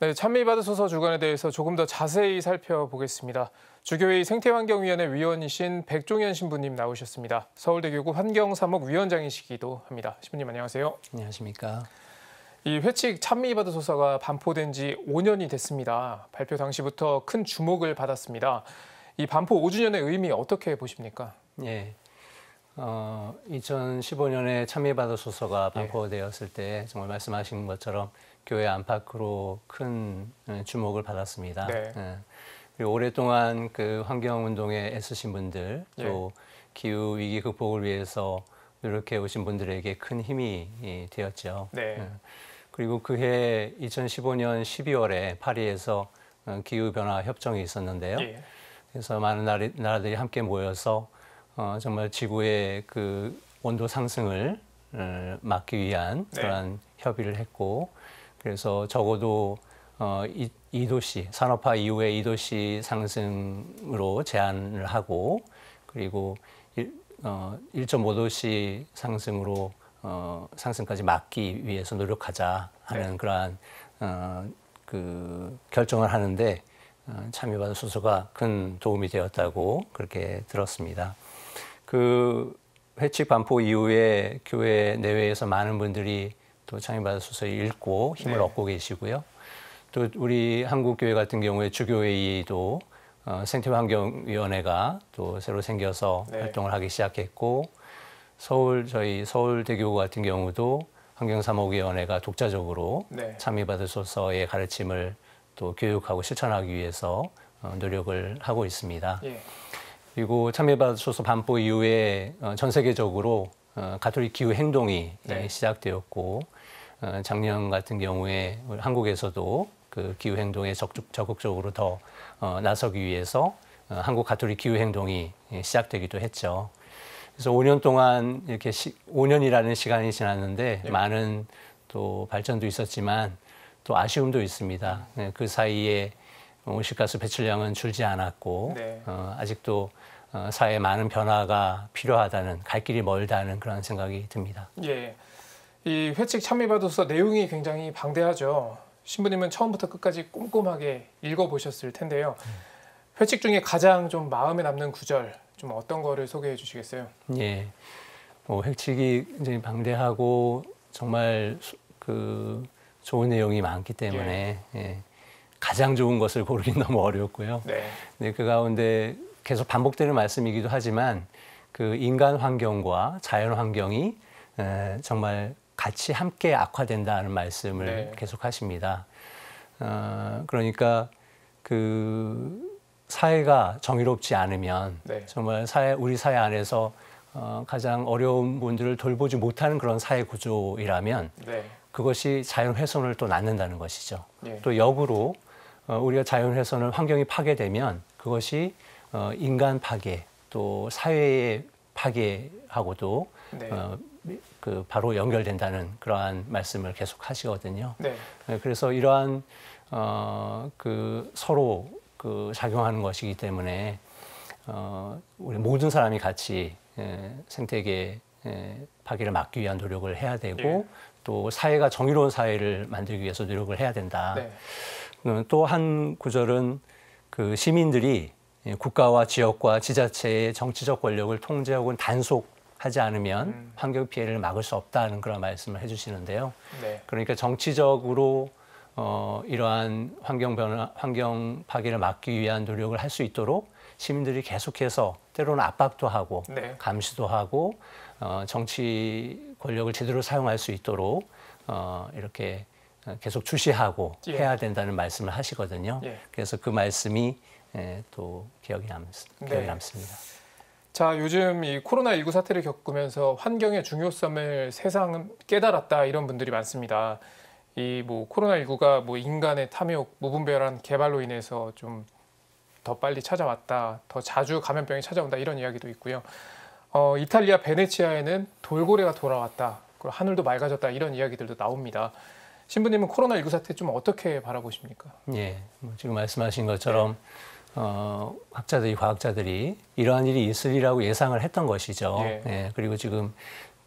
네, 찬미받으소서 주간에 대해서 조금 더 자세히 살펴보겠습니다. 주교회의 생태환경위원회 위원이신 백종현 신부님 나오셨습니다. 서울대교구 환경사목 위원장이시기도 합니다. 신부님 안녕하세요. 안녕하십니까. 이 회칙 찬미받으소서가 반포된 지 5년이 됐습니다. 발표 당시부터 큰 주목을 받았습니다. 이 반포 5주년의 의미 어떻게 보십니까? 예. 어, 2015년에 찬미받으소서가 예. 반포되었을 때 정말 말씀하신 것처럼 교회 안팎으로 큰 예, 주목을 받았습니다. 네. 예. 그리고 오랫동안 그 환경 운동에 애쓰신 분들 또 예. 기후 위기 극복을 위해서 노력해 오신 분들에게 큰 힘이 예, 되었죠. 네. 예. 그리고 그해 2015년 12월에 파리에서 어, 기후 변화 협정이 있었는데요. 예. 그래서 많은 나라- 나라들이 함께 모여서 어, 정말 지구의 그 온도 상승을 어, 막기 위한 네. 그러한 협의를 했고 그래서 적어도 어, 이, 2도씨 산업화 이후에 2도씨 상승으로 제한을 하고 그리고 일, 어, 1.5도씨 상승으로 어, 상승까지 막기 위해서 노력하자 하는 네. 그러한 어, 그 결정을 하는데 어, 참여받은 수소가 큰 도움이 되었다고 그렇게 들었습니다. 그 회칙 반포 이후에 교회 내외에서 많은 분들이 또 참여받은 수소를 읽고 힘을 네. 얻고 계시고요. 또 우리 한국 교회 같은 경우에 주교회의도 어, 생태환경위원회가 또 새로 생겨서 네. 활동을 하기 시작했고 서울 저희 서울대교구 같은 경우도 환경사목위원회가 독자적으로 네. 참여받으소서의 가르침을 또 교육하고 실천하기 위해서 어, 노력을 하고 있습니다. 예. 그리고 참여받으소서 반포 이후에 어, 전 세계적으로 어, 가톨릭 기후 행동이 네. 예, 시작되었고 어, 작년 같은 경우에 한국에서도 그 기후 행동에 적극, 적극적으로 더 어, 나서기 위해서 어, 한국 가톨릭 기후 행동이 예, 시작되기도 했죠. 그래서 5년 동안 이렇게 시, 5년이라는 시간이 지났는데 네. 많은 또 발전도 있었지만 또 아쉬움도 있습니다. 예, 그 사이에 온실가스 배출량은 줄지 않았고 네. 어, 아직도 어, 사회에 많은 변화가 필요하다는 갈 길이 멀다는 그런 생각이 듭니다. 예. 이 회칙 참미받으소서 내용이 굉장히 방대하죠. 신부님은 처음부터 끝까지 꼼꼼하게 읽어보셨을 텐데요. 회칙 중에 가장 좀 마음에 남는 구절 좀 어떤 거를 소개해 주시겠어요? 예, 뭐 획칙이 굉장히 방대하고 정말 수- 그 좋은 내용이 많기 때문에 예, 가장 좋은 것을 고르긴 너무 어렵고요. 네. 네, 그 가운데 계속 반복되는 말씀이기도 하지만 그 인간 환경과 자연 환경이 에, 정말 같이 함께 악화된다는 말씀을 네. 계속 하십니다. 어, 그러니까 그 사회가 정의롭지 않으면 네. 정말 사회 우리 사회 안에서 어, 가장 어려운 분들을 돌보지 못하는 그런 사회 구조이라면 네. 그것이 자연 훼손을 또 낳는다는 것이죠. 예. 또 역으로 어, 우리가 자연 훼손을 환경이 파괴되면 그것이 어, 인간 파괴 또 사회의 파괴하고도 네. 어, 그 바로 연결된다는 그러한 말씀을 계속 하시거든요. 네. 네, 그래서 이러한 어, 그 서로 그 작용하는 것이기 때문에 어, 우리 모든 사람이 같이 에, 생태계 에, 파괴를 막기 위한 노력을 해야 되고 예. 또 사회가 정의로운 사회를 만들기 위해서 노력을 해야 된다. 네. 또한 구절은 그 시민들이 예, 국가와 지역과 지자체의 정치적 권력을 통제 혹은 단속 하지 않으면 음. 환경 피해를 막을 수 없다는 그런 말씀을 해주시는데요. 네. 그러니까 정치적으로 어, 이러한 환경 변화, 환경 파괴를 막기 위한 노력을 할 수 있도록 시민들이 계속해서 때로는 압박도 하고 네. 감시도 하고 어, 정치 권력을 제대로 사용할 수 있도록 어, 이렇게 계속 주시하고 예. 해야 된다는 말씀을 하시거든요. 예. 그래서 그 말씀이 예, 또 기억이, 남, 기억이 네. 남습니다. 자, 요즘 이 코로나19 사태를 겪으면서 환경의 중요성을 세상은 깨달았다 이런 분들이 많습니다. 이 뭐 코로나19가 뭐 인간의 탐욕, 무분별한 개발로 인해서 좀 더 빨리 찾아왔다, 더 자주 감염병이 찾아온다 이런 이야기도 있고요. 어, 이탈리아 베네치아에는 돌고래가 돌아왔다, 그리고 하늘도 맑아졌다 이런 이야기들도 나옵니다. 신부님은 코로나19 사태 좀 어떻게 바라보십니까? 예, 뭐 지금 말씀하신 것처럼 어, 학자들이 과학자들이 이러한 일이 있으리라고 예상을 했던 것이죠. 예. 그리고 지금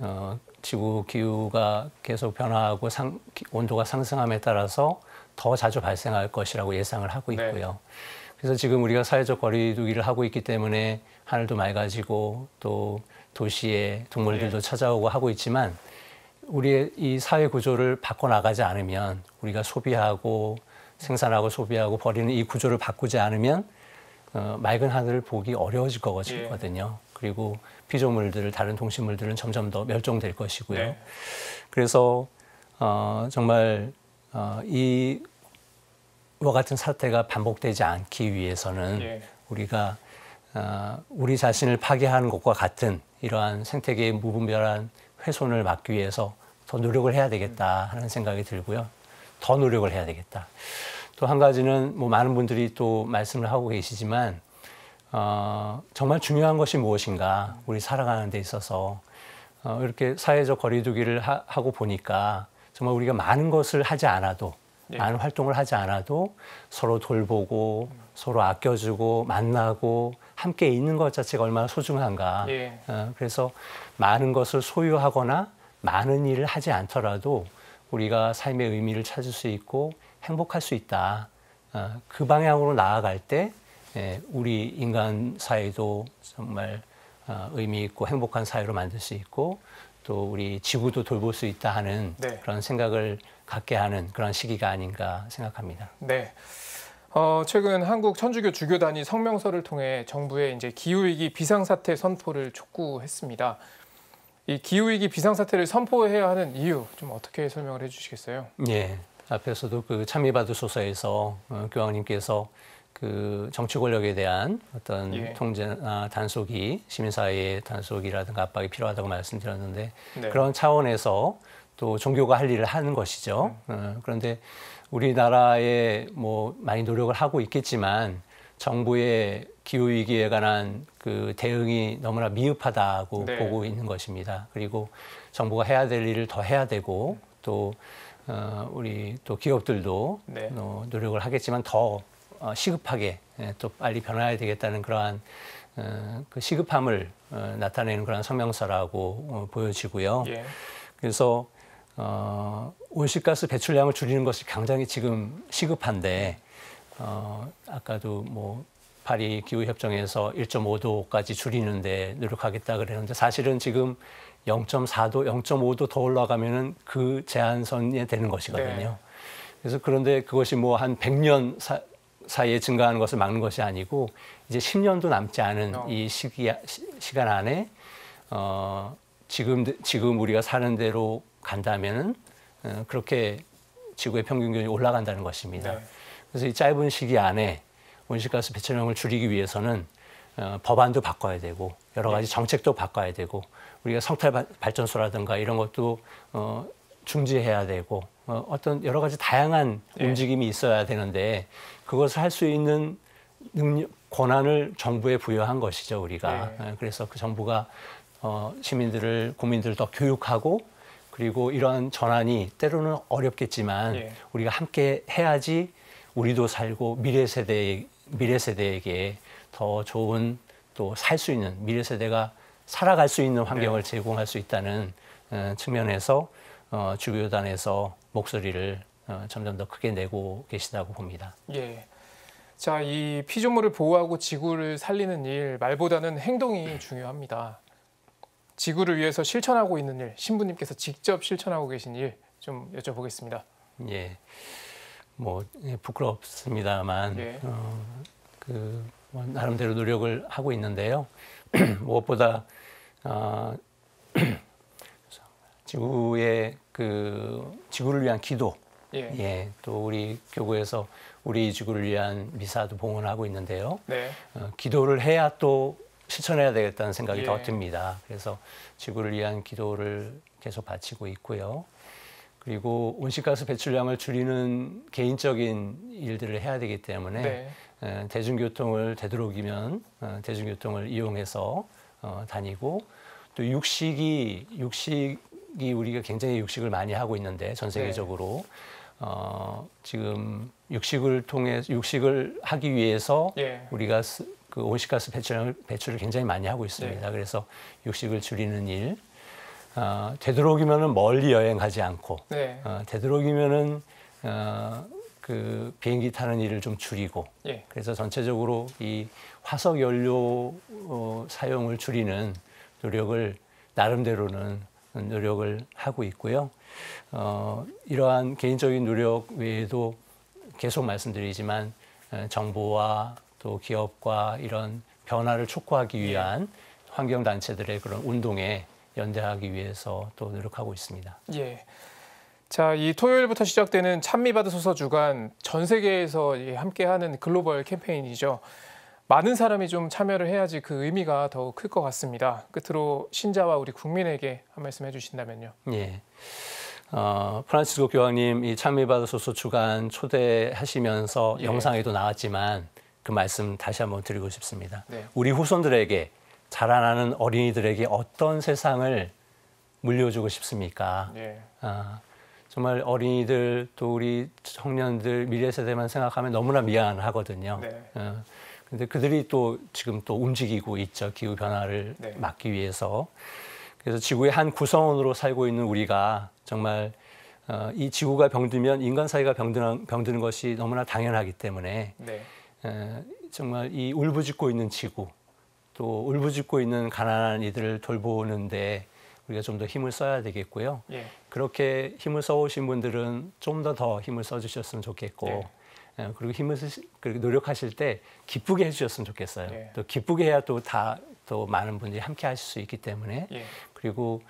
어, 지구 기후가 계속 변화하고 상, 기- 온도가 상승함에 따라서 더 자주 발생할 것이라고 예상을 하고 네. 있고요. 그래서 지금 우리가 사회적 거리두기를 하고 있기 때문에 하늘도 맑아지고 또 도시에 동물들도 찾아오고 하고 있지만 우리의 이 사회 구조를 바꿔 나가지 않으면 우리가 소비하고 생산하고 소비하고 버리는 이 구조를 바꾸지 않으면 어, 맑은 하늘을 보기 어려워질 거거든요. 그리고 피조물들, 다른 동식물들은 점점 더 멸종될 것이고요. 네. 그래서 어, 정말 어, 이와 같은 사태가 반복되지 않기 위해서는 예. 우리가 어, 우리 자신을 파괴하는 것과 같은 이러한 생태계의 무분별한 훼손을 막기 위해서 더 노력을 해야 되겠다 하는 생각이 들고요. 더 노력을 해야 되겠다. 또 한 가지는 뭐 많은 분들이 또 말씀을 하고 계시지만 어, 정말 중요한 것이 무엇인가 우리 살아가는 데 있어서 어, 이렇게 사회적 거리두기를 하, 고 보니까 정말 우리가 많은 것을 하지 않아도 예. 많은 활동을 하지 않아도 서로 돌보고 서로 아껴주고 만나고 함께 있는 것 자체가 얼마나 소중한가. 예. 어, 그래서 많은 것을 소유하거나 많은 일을 하지 않더라도 우리가 삶의 의미를 찾을 수 있고 행복할 수 있다. 어, 그 방향으로 나아갈 때 예, 우리 인간 사회도 정말 어, 의미 있고 행복한 사회로 만들 수 있고 또 우리 지구도 돌볼 수 있다 하는 네. 그런 생각을 갖게 하는 그런 시기가 아닌가 생각합니다. 네. 어, 최근 한국 천주교 주교단이 성명서를 통해 정부의 이제 기후 위기 비상 사태 선포를 촉구했습니다. 이 기후위기 비상사태를 선포해야 하는 이유 좀 어떻게 설명을 해주시겠어요? 예. 앞에서도 그 참여받으소서에서 어, 교황님께서 그 정치 권력에 대한 어떤 예. 통제나 단속이 시민사회의 단속이라든가 압박이 필요하다고 말씀드렸는데 네. 그런 차원에서 또 종교가 할 일을 하는 것이죠. 어, 그런데 우리나라에 뭐 많이 노력을 하고 있겠지만 정부의 기후 위기에 관한 그 대응이 너무나 미흡하다고 네. 보고 있는 것입니다. 그리고 정부가 해야 될 일을 더 해야 되고 또 어, 우리 또 기업들도 네. 어, 노력을 하겠지만 더 어, 시급하게 예, 또 빨리 변화해야 되겠다는 그러한 어, 그 시급함을 어, 나타내는 그런 성명서라고 어, 보여지고요. 예. 그래서 어, 온실가스 배출량을 줄이는 것이 굉장히 지금 시급한데 어, 아까도 뭐 파리 기후 협정에서 1.5도까지 줄이는데 노력하겠다 그랬는데 사실은 지금 0.4도, 0.5도 더 올라가면은 그 제한선에 되는 것이거든요. 네. 그래서 그런데 그것이 뭐 한 100년 사, 사이에 증가하는 것을 막는 것이 아니고 이제 10년도 남지 않은 어. 이 시기 시간 안에 어, 지금 지금 우리가 사는 대로 간다면은 어, 그렇게 지구의 평균 기온이 올라간다는 것입니다. 네. 그래서 이 짧은 시기 안에 온실가스 배출량을 줄이기 위해서는 어, 법안도 바꿔야 되고 여러 가지 정책도 바꿔야 되고 우리가 발- 발전소라든가 이런 것도 어, 중지해야 되고 어, 어떤 여러 가지 다양한 예. 움직임이 있어야 되는데 그것을 할 수 있는 능력, 권한을 정부에 부여한 것이죠 우리가 예. 어, 그래서 그 정부가 어, 시민들을 국민들을 더 교육하고 그리고 이러한 전환이 때로는 어렵겠지만 예. 우리가 함께 해야지 우리도 살고 미래 세대 미래 세대에게 더 좋은 또 살 수 있는 미래 세대가 살아갈 수 있는 환경을 제공할 수 있다는 어, 측면에서 어, 주교단에서 목소리를 어, 점점 더 크게 내고 계시다고 봅니다. 예. 자, 이 피조물을 보호하고 지구를 살리는 일 말보다는 행동이 중요합니다. 지구를 위해서 실천하고 있는 일, 신부님께서 직접 실천하고 계신 일 좀 여쭤보겠습니다. 예, 뭐 예, 부끄럽습니다만 예. 어, 그 뭐, 나름대로 노력을 하고 있는데요. 무엇보다 어, 지구의 그 지구를 위한 기도, 예. 예, 또 우리 교구에서 우리 지구를 위한 미사도 봉헌하고 있는데요. 네. 어, 기도를 해야 또 실천해야 되겠다는 생각이 예. 더 듭니다. 그래서 지구를 위한 기도를 계속 바치고 있고요. 그리고 온실가스 배출량을 줄이는 개인적인 일들을 해야 되기 때문에 네. 에, 대중교통을 되도록이면 어, 대중교통을 이용해서 어, 다니고 또 육식이 육식이 우리가 굉장히 육식을 많이 하고 있는데 전 세계적으로 어, 지금 육식을 통해 육식을 하기 위해서 예. 우리가 스- 그 온실가스 배출을 배출을 굉장히 많이 하고 있습니다. 그래서 육식을 줄이는 일, 어, 되도록이면은 멀리 여행 가지 않고 네. 어, 되도록이면은 어, 그 비행기 타는 일을 좀 줄이고 예. 그래서 전체적으로 이 화석 연료 어, 사용을 줄이는 노력을 나름대로는 노력을 하고 있고요. 어, 이러한 개인적인 노력 외에도 계속 말씀드리지만 어, 정부와 또 기업과 이런 변화를 촉구하기 위한 환경 단체들의 그런 운동에 연대하기 위해서 또 노력하고 있습니다. 예. 자, 이 토요일부터 시작되는 찬미 받으소서 주간 전 세계에서 이 함께하는 글로벌 캠페인이죠. 많은 사람이 좀 참여를 해야지 그 의미가 더 클 것 같습니다. 끝으로 신자와 우리 국민에게 한 말씀 해주신다면요. 예. 어, 프란치스코 교황님 이 찬미받으소서 주간 초대하시면서 예. 영상에도 나왔지만 그 말씀 다시 한번 드리고 싶습니다. 네. 우리 후손들에게 자라나는 어린이들에게 어떤 세상을 물려주고 싶습니까? 예. 아, 정말 어린이들 또 우리 청년들 미래 세대만 생각하면 너무나 미안하거든요. 네. 어, 근데 그들이 또 지금 또 움직이고 있죠. 기후 변화를 네. 막기 위해서. 그래서 지구의 한 구성원으로 살고 있는 우리가 정말 어, 이 지구가 병들면 인간 사이가 병드는, 병드는 것이 너무나 당연하기 때문에 네. 에, 정말 이 울부짖고 있는 지구 또 울부짖고 있는 가난한 이들을 돌보는데 우리가 좀 더 힘을 써야 되겠고요. 예. 그렇게 힘을 써오신 분들은 좀 더더 힘을 써주셨으면 좋겠고 네. 예, 그리고 힘을 쓰시, 그리고 노력하실 때 기쁘게 해주셨으면 좋겠어요. 네. 또 기쁘게 해야 또 다 또 많은 분들이 함께 하실 수 있기 때문에 예. 그리고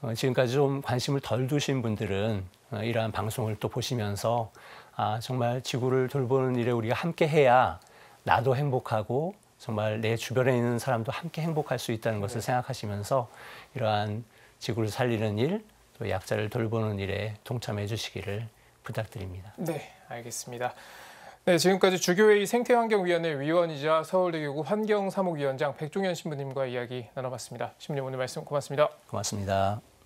어, 지금까지 좀 관심을 덜 두신 분들은 어, 이러한 방송을 또 보시면서 아 정말 지구를 돌보는 일에 우리가 함께 해야 나도 행복하고 정말 내 주변에 있는 사람도 함께 행복할 수 있다는 것을 생각하시면서 이러한 지구를 살리는 일, 또 약자를 돌보는 일에 동참해 주시기를 부탁드립니다. 네, 알겠습니다. 네, 지금까지 주교회의 생태환경위원회 위원이자 서울대교구 환경사무위원장 백종현 신부님과 이야기 나눠봤습니다. 신부님 오늘 말씀 고맙습니다. 고맙습니다.